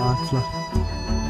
啊，去了。